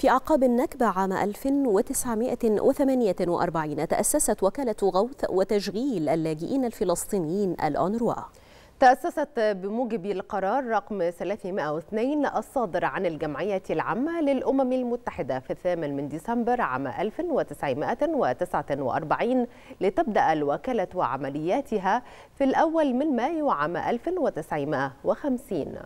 في أعقاب النكبة عام 1948 تأسست وكالة غوث وتشغيل اللاجئين الفلسطينيين الأونروا تأسست بموجب القرار رقم 302 الصادر عن الجمعية العامة للأمم المتحدة في الثامن من ديسمبر عام 1949 لتبدأ الوكالة عملياتها في الأول من مايو عام 1950